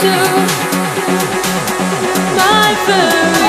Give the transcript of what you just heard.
do. My very